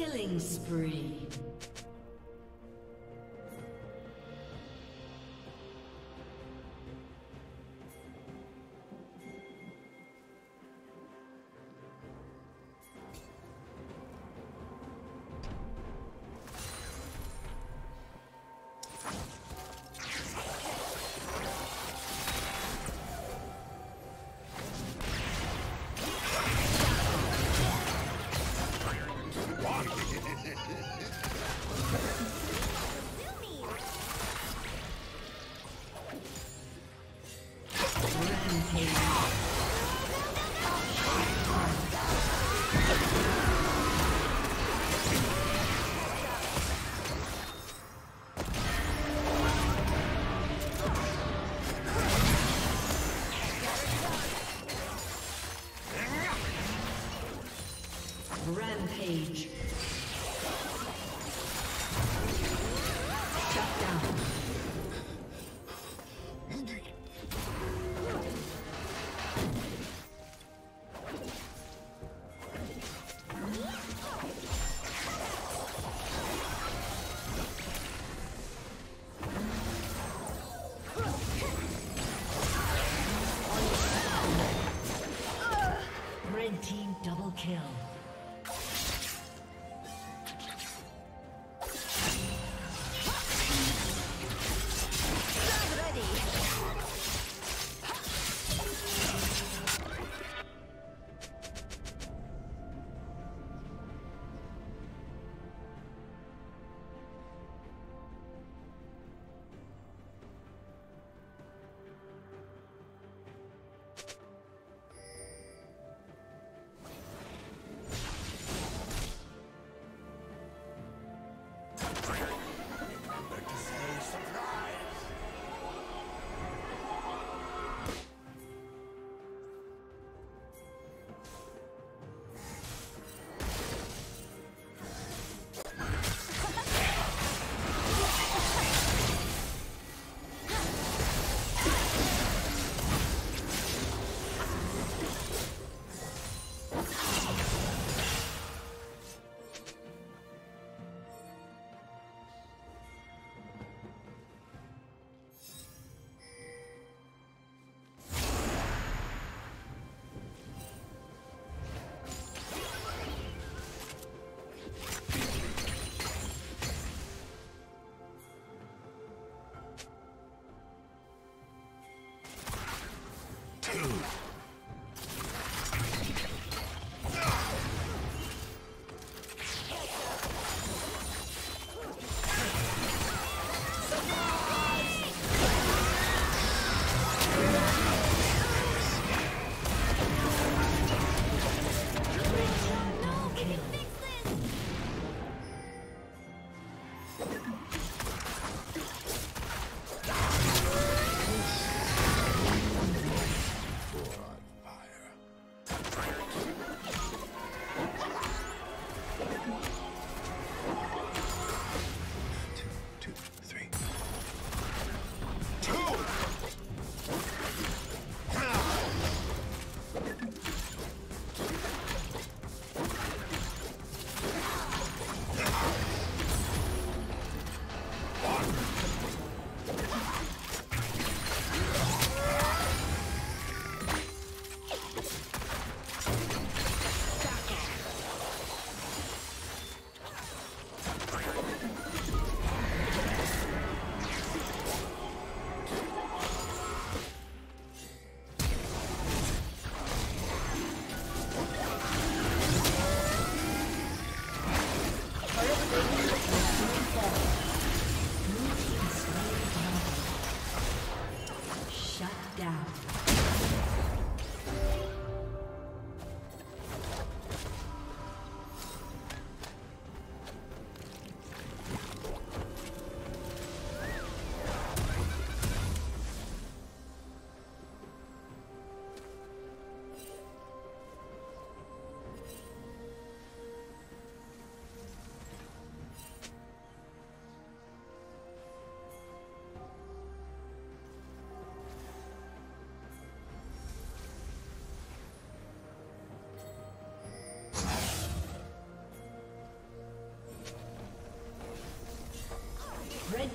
Killing spree.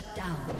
Shut down.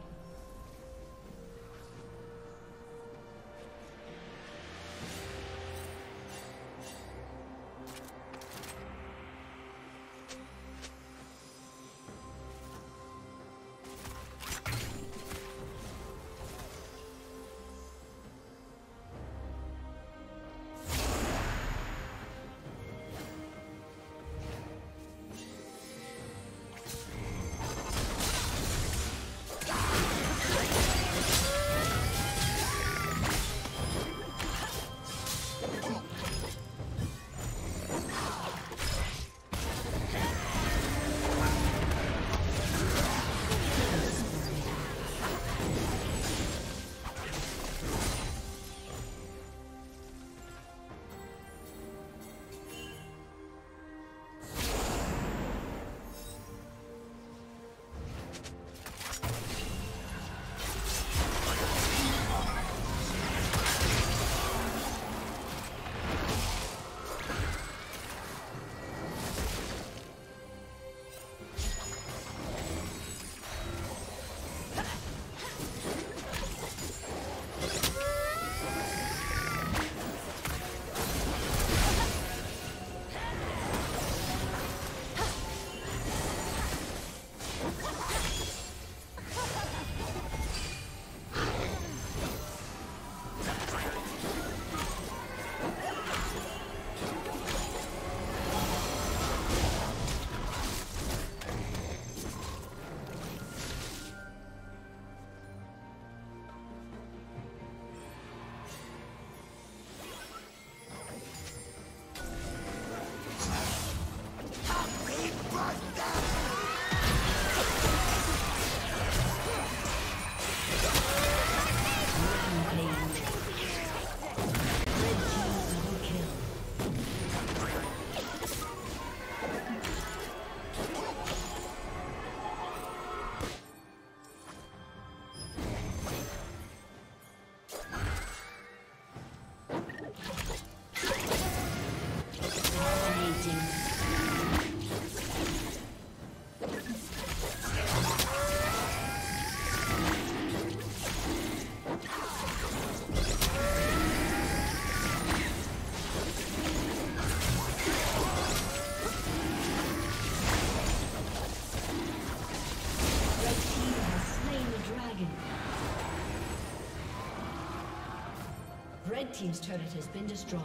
Team's turret has been destroyed.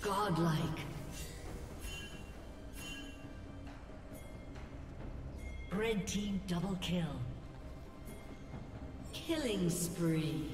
Godlike. Red Team double kill. Killing spree.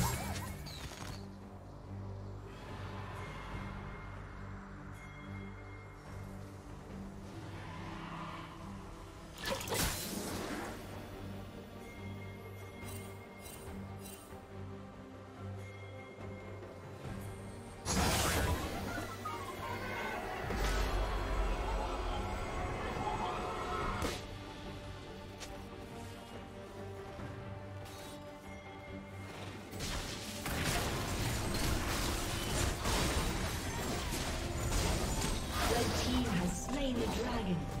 Dragon.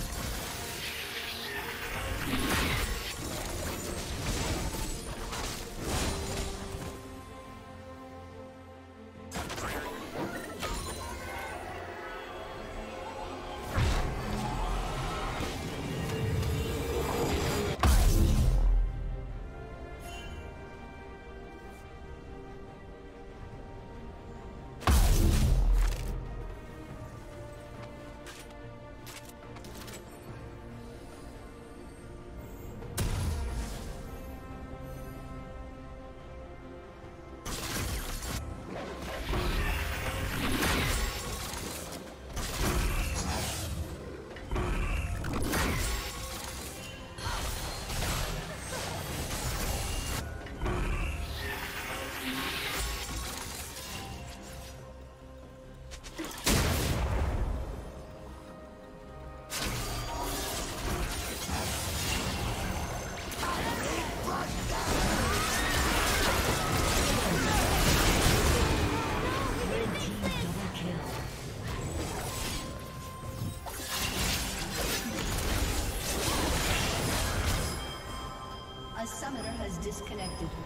disconnected.